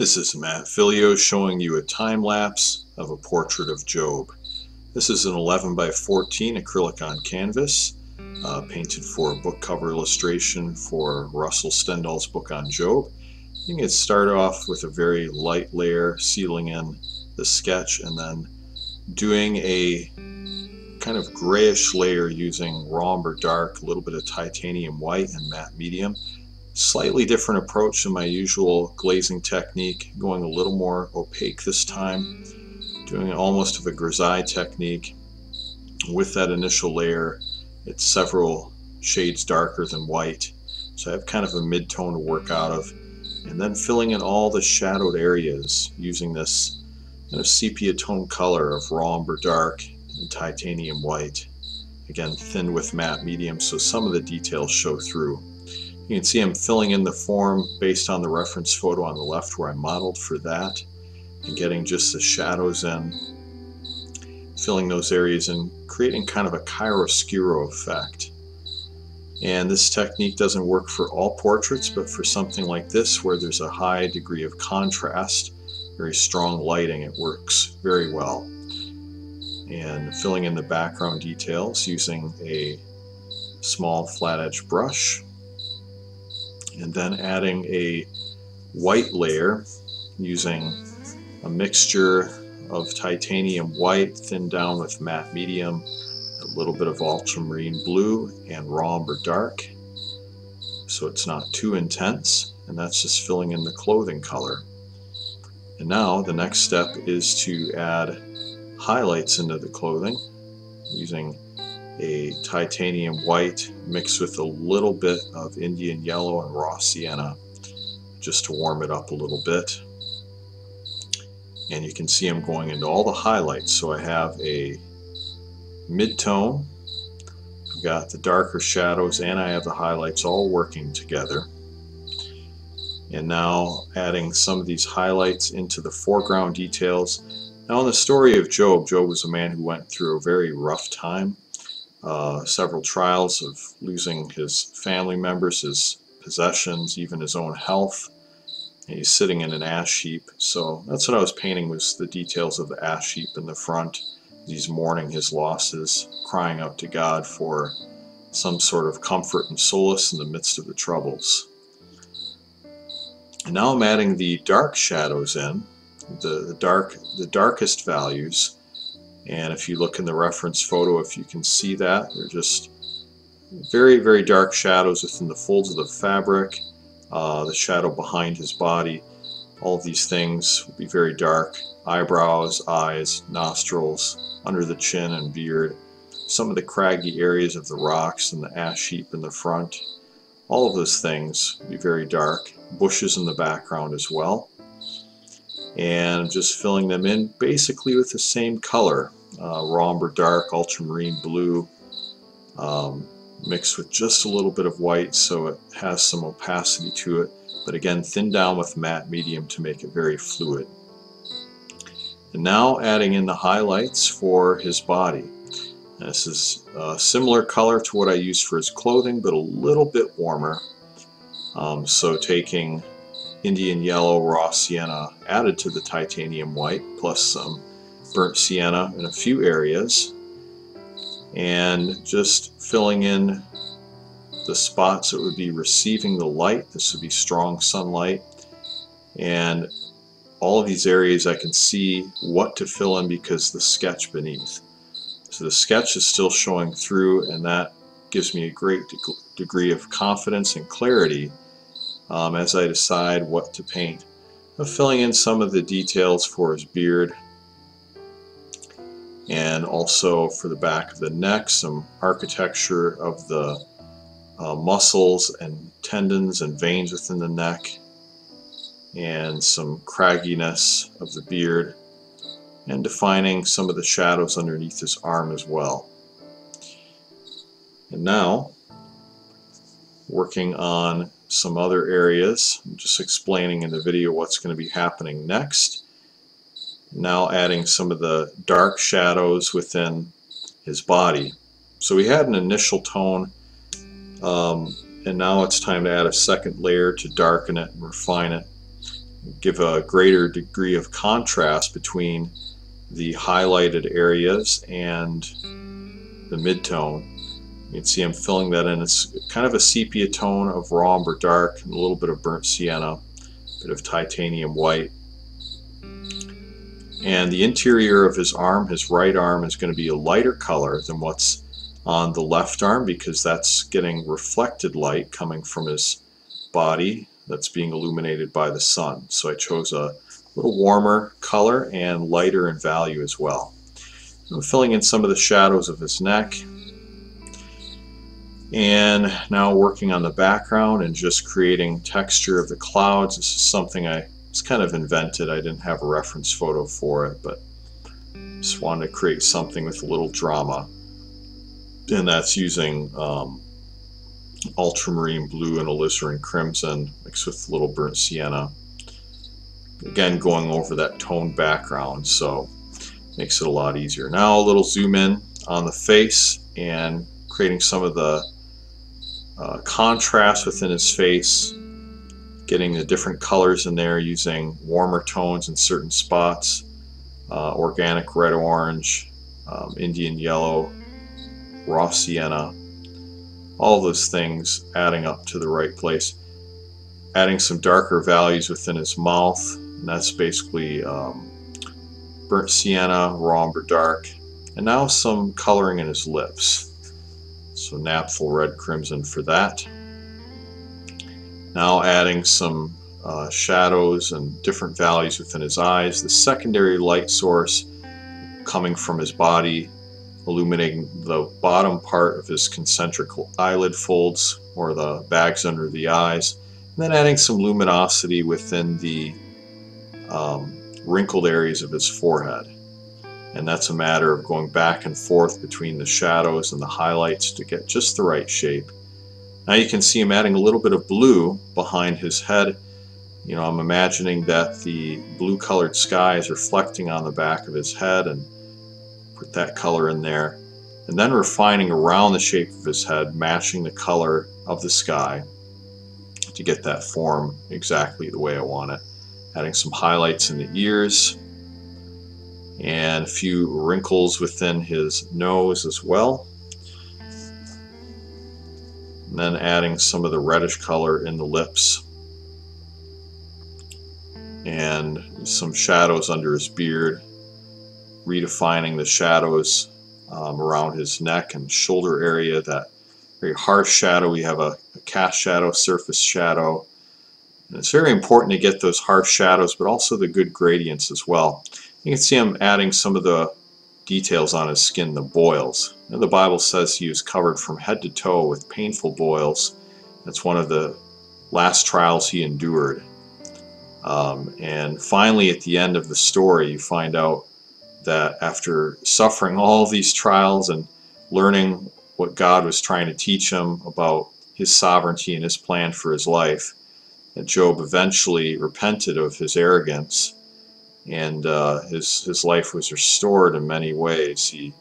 This is Matt Philleo showing you a time lapse of a portrait of Job. This is an 11 by 14 acrylic on canvas, uh, painted for a book cover illustration for Russell Stendal's book on Job. You can get started off with a very light layer, sealing in the sketch, and then doing a kind of grayish layer using raw umber dark, a little bit of titanium white and matte medium Slightly different approach than my usual glazing technique, going a little more opaque this time, doing almost of a grisaille technique. With that initial layer, it's several shades darker than white, so I have kind of a mid-tone to work out of. And then filling in all the shadowed areas using this kind of sepia tone color of raw umber dark and titanium white. Again, thinned with matte medium, so some of the details show through. You can see I'm filling in the form based on the reference photo on the left where I modeled for that and getting just the shadows in, filling those areas and creating kind of a chiaroscuro effect. And this technique doesn't work for all portraits, but for something like this where there's a high degree of contrast, very strong lighting, it works very well. And filling in the background details using a small flat edge brush and then adding a white layer using a mixture of titanium white thinned down with matte medium, a little bit of ultramarine blue and raw umber dark so it's not too intense and that's just filling in the clothing color. And now the next step is to add highlights into the clothing using a titanium white mixed with a little bit of Indian yellow and raw sienna just to warm it up a little bit. And you can see I'm going into all the highlights. So I have a mid-tone, I've got the darker shadows, and I have the highlights all working together. And now adding some of these highlights into the foreground details. Now in the story of Job, Job was a man who went through a very rough time uh, several trials of losing his family members, his possessions, even his own health. And he's sitting in an ash heap. So that's what I was painting was the details of the ash heap in the front. He's mourning his losses, crying out to God for some sort of comfort and solace in the midst of the troubles. And now I'm adding the dark shadows in, the, the dark, the darkest values and if you look in the reference photo, if you can see that, they're just very, very dark shadows within the folds of the fabric, uh, the shadow behind his body. All of these things will be very dark. Eyebrows, eyes, nostrils, under the chin and beard. Some of the craggy areas of the rocks and the ash heap in the front. All of those things will be very dark. Bushes in the background as well and I'm just filling them in basically with the same color uh, raw umber dark ultramarine blue um, mixed with just a little bit of white so it has some opacity to it but again thin down with matte medium to make it very fluid. And now adding in the highlights for his body. This is a similar color to what I used for his clothing but a little bit warmer. Um, so taking Indian yellow raw sienna added to the titanium white plus some burnt sienna in a few areas and just filling in the spots that would be receiving the light. This would be strong sunlight and all of these areas I can see what to fill in because the sketch beneath. So the sketch is still showing through and that gives me a great de degree of confidence and clarity um, as I decide what to paint. I'm filling in some of the details for his beard and also for the back of the neck some architecture of the uh, muscles and tendons and veins within the neck and some cragginess of the beard and defining some of the shadows underneath his arm as well. And now working on some other areas. I'm just explaining in the video what's going to be happening next. Now adding some of the dark shadows within his body. So we had an initial tone um, and now it's time to add a second layer to darken it and refine it. give a greater degree of contrast between the highlighted areas and the midtone. You can see I'm filling that in. It's kind of a sepia tone of raw umber dark and a little bit of burnt sienna, a bit of titanium white. And the interior of his arm, his right arm, is going to be a lighter color than what's on the left arm because that's getting reflected light coming from his body that's being illuminated by the sun. So I chose a little warmer color and lighter in value as well. I'm filling in some of the shadows of his neck and now working on the background and just creating texture of the clouds. This is something I it's kind of invented. I didn't have a reference photo for it, but just wanted to create something with a little drama. And that's using um, ultramarine blue and alizarin crimson mixed with a little burnt sienna. Again, going over that toned background, so makes it a lot easier. Now a little zoom in on the face and creating some of the uh, contrast within his face, getting the different colors in there using warmer tones in certain spots, uh, organic red orange, um, Indian yellow, raw sienna, all those things adding up to the right place. Adding some darker values within his mouth, and that's basically um, burnt sienna, raw umber dark, and now some coloring in his lips. So naphthol red crimson for that. Now adding some uh, shadows and different values within his eyes. The secondary light source coming from his body illuminating the bottom part of his concentric eyelid folds or the bags under the eyes, and then adding some luminosity within the um, wrinkled areas of his forehead. And that's a matter of going back and forth between the shadows and the highlights to get just the right shape. Now you can see him adding a little bit of blue behind his head. You know, I'm imagining that the blue colored sky is reflecting on the back of his head and put that color in there, and then refining around the shape of his head, matching the color of the sky to get that form exactly the way I want it. Adding some highlights in the ears and a few wrinkles within his nose as well. And then adding some of the reddish color in the lips and some shadows under his beard redefining the shadows um, around his neck and shoulder area, that very harsh shadow. We have a, a cast shadow, surface shadow. And it's very important to get those harsh shadows, but also the good gradients as well. You can see I'm adding some of the details on his skin, the boils. the Bible says he was covered from head to toe with painful boils. That's one of the last trials he endured. Um, and finally, at the end of the story, you find out that after suffering all these trials and learning what God was trying to teach him about his sovereignty and his plan for his life, that Job eventually repented of his arrogance and uh, his, his life was restored in many ways. He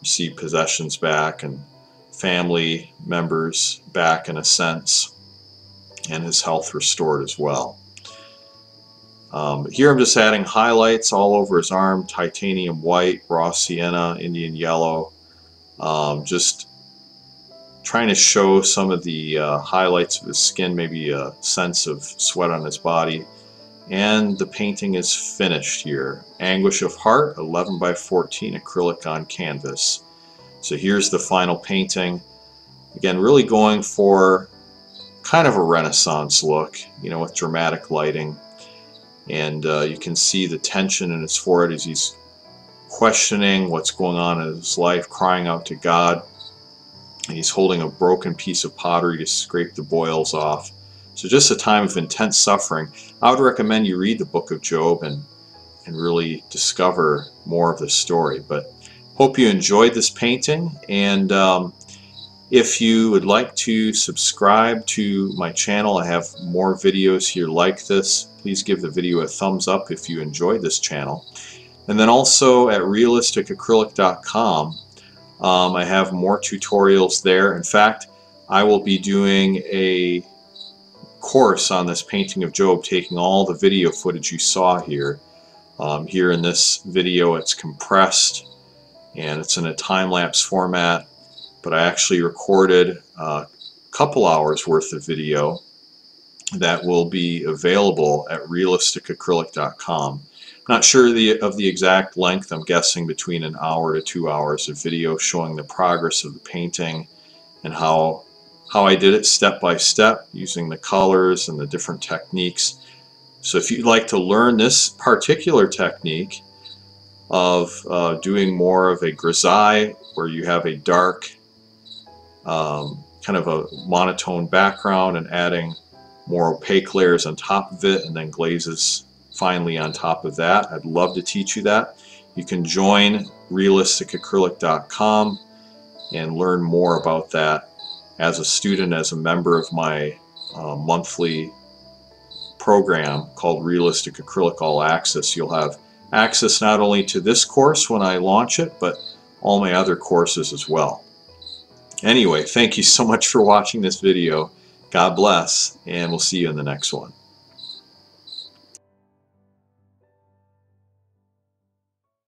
received possessions back and family members back in a sense, and his health restored as well. Um, here I'm just adding highlights all over his arm, titanium white, raw sienna, Indian yellow. Um, just trying to show some of the uh, highlights of his skin, maybe a sense of sweat on his body. And the painting is finished here. Anguish of Heart, 11 by 14 acrylic on canvas. So here's the final painting. Again, really going for kind of a Renaissance look, you know, with dramatic lighting and uh, you can see the tension in his forehead as he's questioning what's going on in his life, crying out to God. And he's holding a broken piece of pottery to scrape the boils off. So just a time of intense suffering. I would recommend you read the book of Job and, and really discover more of the story. But hope you enjoyed this painting. And um, if you would like to subscribe to my channel, I have more videos here like this. Please give the video a thumbs up if you enjoyed this channel. And then also at realisticacrylic.com, um, I have more tutorials there. In fact, I will be doing a course on this painting of Job, taking all the video footage you saw here. Um, here in this video it's compressed and it's in a time-lapse format but I actually recorded a couple hours worth of video that will be available at realisticacrylic.com. Not sure the, of the exact length, I'm guessing between an hour to two hours of video showing the progress of the painting and how, how I did it step by step using the colors and the different techniques. So if you'd like to learn this particular technique of uh, doing more of a grisaille where you have a dark um, kind of a monotone background and adding more opaque layers on top of it and then glazes finally on top of that. I'd love to teach you that. You can join realisticacrylic.com and learn more about that as a student, as a member of my uh, monthly program called Realistic Acrylic All Access. You'll have access not only to this course when I launch it, but all my other courses as well. Anyway, thank you so much for watching this video. God bless, and we'll see you in the next one.